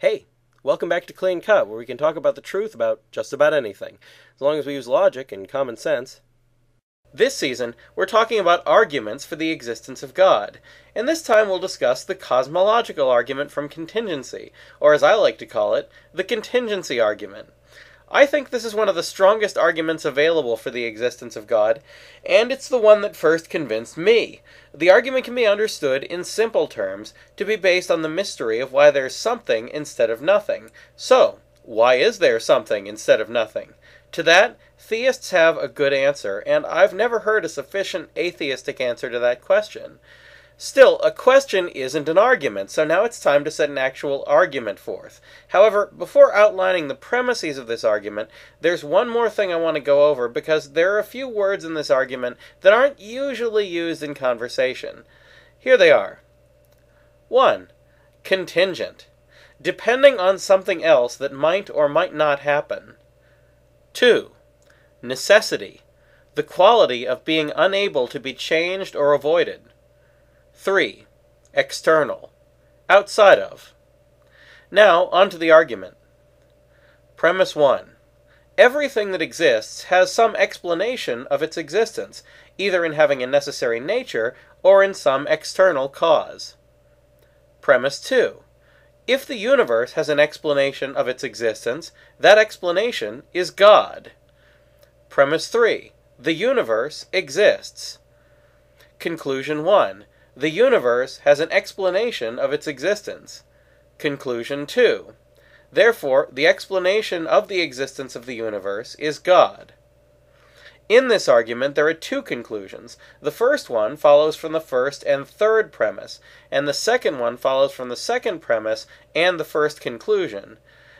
Hey, welcome back to Clean Cut, where we can talk about the truth about just about anything, as long as we use logic and common sense. This season, we're talking about arguments for the existence of God, and this time we'll discuss the cosmological argument from contingency, or as I like to call it, the contingency argument. I think this is one of the strongest arguments available for the existence of God, and it's the one that first convinced me. The argument can be understood in simple terms to be based on the mystery of why there's something instead of nothing. So, why is there something instead of nothing? To that, theists have a good answer, and I've never heard a sufficient atheistic answer to that question. Still, a question isn't an argument, so now it's time to set an actual argument forth. However, before outlining the premises of this argument, there's one more thing I want to go over because there are a few words in this argument that aren't usually used in conversation. Here they are 1. Contingent. Depending on something else that might or might not happen. 2. Necessity. The quality of being unable to be changed or avoided. 3. External. Outside of. Now, on to the argument. Premise 1. Everything that exists has some explanation of its existence, either in having a necessary nature or in some external cause. Premise 2. If the universe has an explanation of its existence, that explanation is God. Premise 3. The universe exists. Conclusion 1. The universe has an explanation of its existence. Conclusion 2. Therefore, the explanation of the existence of the universe is God. In this argument, there are two conclusions. The first one follows from the first and third premise, and the second one follows from the second premise and the first conclusion.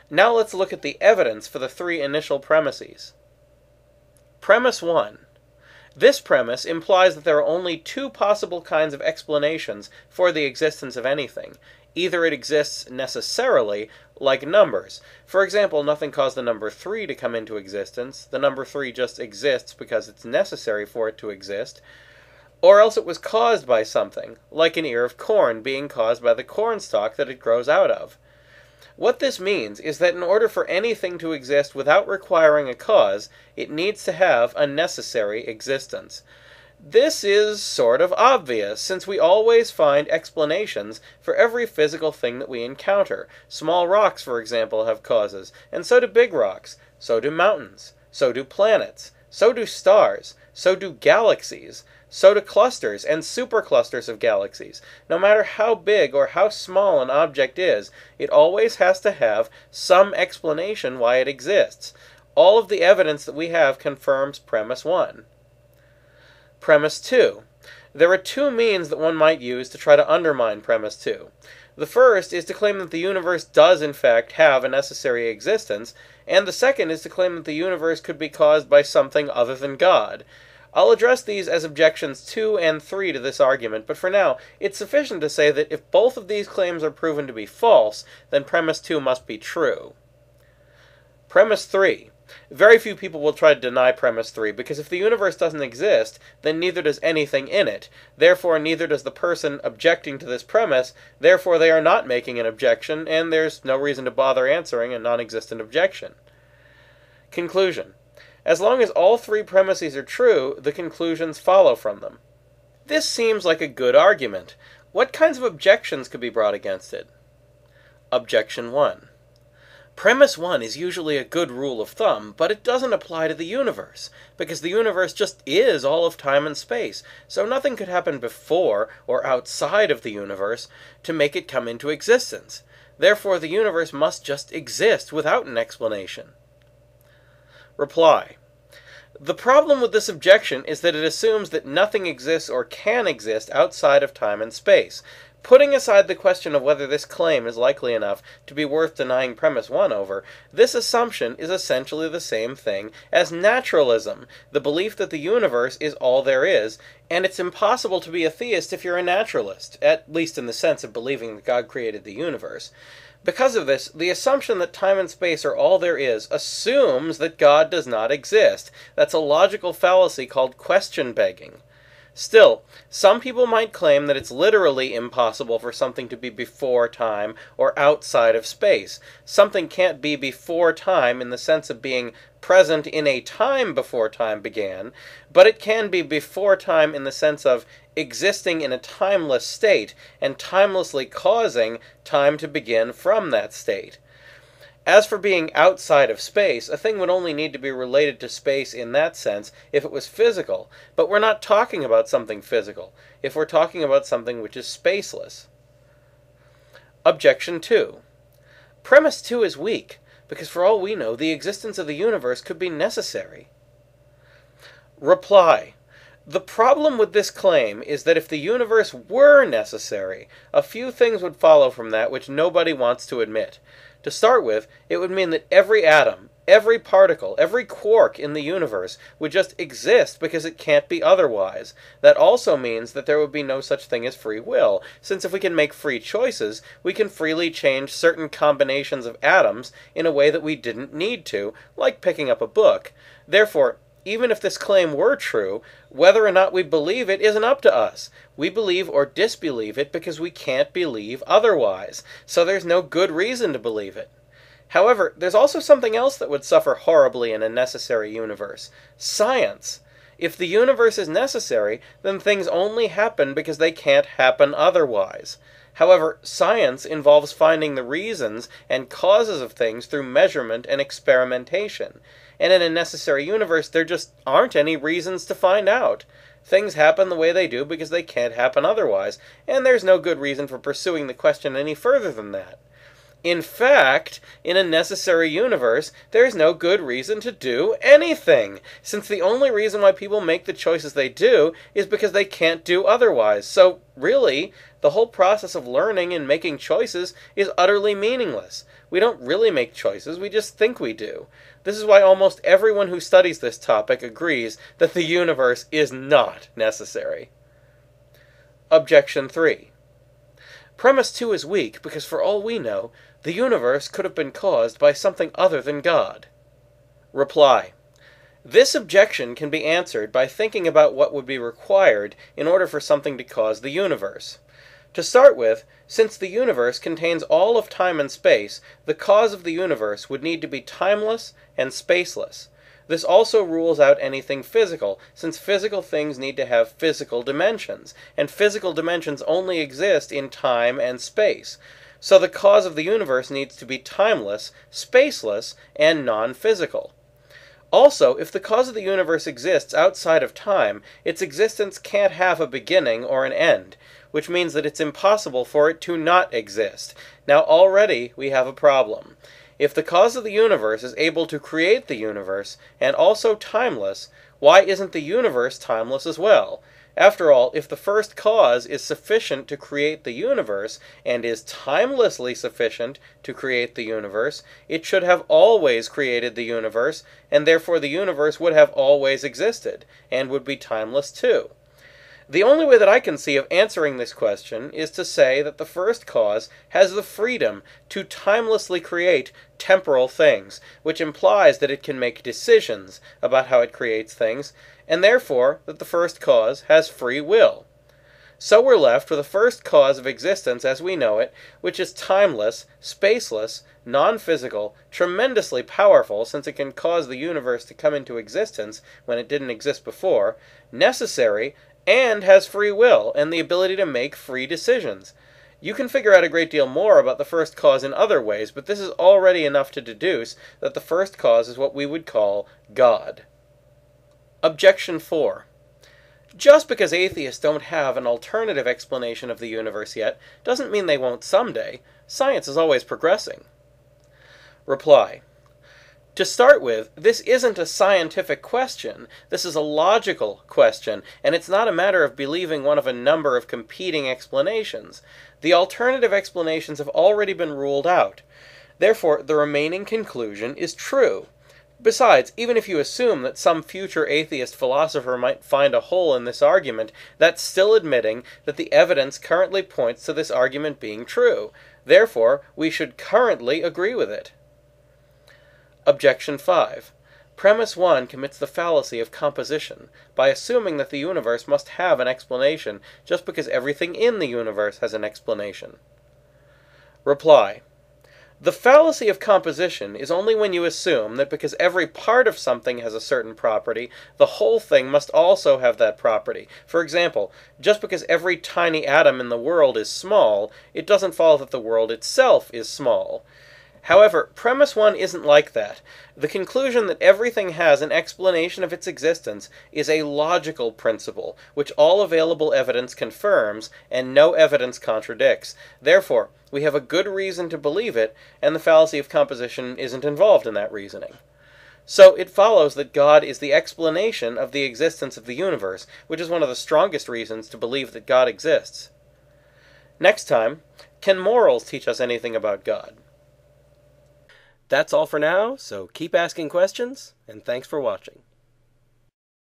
Now let's look at the evidence for the three initial premises. Premise 1. This premise implies that there are only two possible kinds of explanations for the existence of anything. Either it exists necessarily, like numbers. For example, nothing caused the number 3 to come into existence. The number 3 just exists because it's necessary for it to exist. Or else it was caused by something, like an ear of corn being caused by the cornstalk that it grows out of. What this means is that in order for anything to exist without requiring a cause, it needs to have a necessary existence. This is sort of obvious, since we always find explanations for every physical thing that we encounter. Small rocks, for example, have causes, and so do big rocks, so do mountains, so do planets, so do stars, so do galaxies. So do clusters and superclusters of galaxies. No matter how big or how small an object is, it always has to have some explanation why it exists. All of the evidence that we have confirms premise 1. Premise 2. There are two means that one might use to try to undermine premise 2. The first is to claim that the universe does in fact have a necessary existence, and the second is to claim that the universe could be caused by something other than God. I'll address these as objections 2 and 3 to this argument, but for now, it's sufficient to say that if both of these claims are proven to be false, then premise 2 must be true. Premise 3. Very few people will try to deny premise 3, because if the universe doesn't exist, then neither does anything in it. Therefore, neither does the person objecting to this premise, therefore, they are not making an objection, and there's no reason to bother answering a non existent objection. Conclusion. As long as all three premises are true, the conclusions follow from them. This seems like a good argument. What kinds of objections could be brought against it? Objection 1. Premise 1 is usually a good rule of thumb, but it doesn't apply to the universe, because the universe just is all of time and space, so nothing could happen before or outside of the universe to make it come into existence. Therefore, the universe must just exist without an explanation. Reply. The problem with this objection is that it assumes that nothing exists or can exist outside of time and space. Putting aside the question of whether this claim is likely enough to be worth denying premise 1 over, this assumption is essentially the same thing as naturalism, the belief that the universe is all there is, and it's impossible to be a theist if you're a naturalist, at least in the sense of believing that God created the universe. Because of this, the assumption that time and space are all there is assumes that God does not exist. That's a logical fallacy called question begging. Still, some people might claim that it's literally impossible for something to be before time or outside of space. Something can't be before time in the sense of being present in a time before time began, but it can be before time in the sense of existing in a timeless state and timelessly causing time to begin from that state. As for being outside of space, a thing would only need to be related to space in that sense if it was physical, but we're not talking about something physical, if we're talking about something which is spaceless. Objection 2. Premise 2 is weak, because for all we know, the existence of the universe could be necessary. Reply. The problem with this claim is that if the universe were necessary, a few things would follow from that which nobody wants to admit. To start with, it would mean that every atom, every particle, every quark in the universe would just exist because it can't be otherwise. That also means that there would be no such thing as free will, since if we can make free choices, we can freely change certain combinations of atoms in a way that we didn't need to, like picking up a book. Therefore, even if this claim were true, whether or not we believe it isn't up to us. We believe or disbelieve it because we can't believe otherwise, so there's no good reason to believe it. However, there's also something else that would suffer horribly in a necessary universe science. If the universe is necessary, then things only happen because they can't happen otherwise. However, science involves finding the reasons and causes of things through measurement and experimentation. And in a necessary universe, there just aren't any reasons to find out. Things happen the way they do because they can't happen otherwise, and there's no good reason for pursuing the question any further than that. In fact, in a necessary universe, there's no good reason to do anything, since the only reason why people make the choices they do is because they can't do otherwise. So, really, the whole process of learning and making choices is utterly meaningless. We don't really make choices, we just think we do. This is why almost everyone who studies this topic agrees that the universe is not necessary. Objection 3. Premise 2 is weak because, for all we know, the universe could have been caused by something other than God. Reply. This objection can be answered by thinking about what would be required in order for something to cause the universe. To start with, since the universe contains all of time and space, the cause of the universe would need to be timeless and spaceless. This also rules out anything physical, since physical things need to have physical dimensions, and physical dimensions only exist in time and space. So the cause of the universe needs to be timeless, spaceless, and non physical. Also, if the cause of the universe exists outside of time, its existence can't have a beginning or an end which means that it's impossible for it to not exist. Now, already we have a problem. If the cause of the universe is able to create the universe, and also timeless, why isn't the universe timeless as well? After all, if the first cause is sufficient to create the universe, and is timelessly sufficient to create the universe, it should have always created the universe, and therefore the universe would have always existed, and would be timeless too. The only way that I can see of answering this question is to say that the first cause has the freedom to timelessly create temporal things, which implies that it can make decisions about how it creates things, and therefore that the first cause has free will. So we're left with a first cause of existence as we know it, which is timeless, spaceless, non physical, tremendously powerful since it can cause the universe to come into existence when it didn't exist before, necessary, and has free will and the ability to make free decisions. You can figure out a great deal more about the first cause in other ways, but this is already enough to deduce that the first cause is what we would call God. Objection 4. Just because atheists don't have an alternative explanation of the universe yet doesn't mean they won't someday. Science is always progressing. Reply. To start with, this isn't a scientific question. This is a logical question, and it's not a matter of believing one of a number of competing explanations. The alternative explanations have already been ruled out. Therefore, the remaining conclusion is true. Besides, even if you assume that some future atheist philosopher might find a hole in this argument, that's still admitting that the evidence currently points to this argument being true. Therefore, we should currently agree with it. Objection 5. Premise 1 commits the fallacy of composition by assuming that the universe must have an explanation just because everything in the universe has an explanation. Reply. The fallacy of composition is only when you assume that because every part of something has a certain property, the whole thing must also have that property. For example, just because every tiny atom in the world is small, it doesn't follow that the world itself is small. However, premise 1 isn't like that. The conclusion that everything has an explanation of its existence is a logical principle, which all available evidence confirms, and no evidence contradicts. Therefore, we have a good reason to believe it, and the fallacy of composition isn't involved in that reasoning. So it follows that God is the explanation of the existence of the universe, which is one of the strongest reasons to believe that God exists. Next time, can morals teach us anything about God? That's all for now, so keep asking questions, and thanks for watching.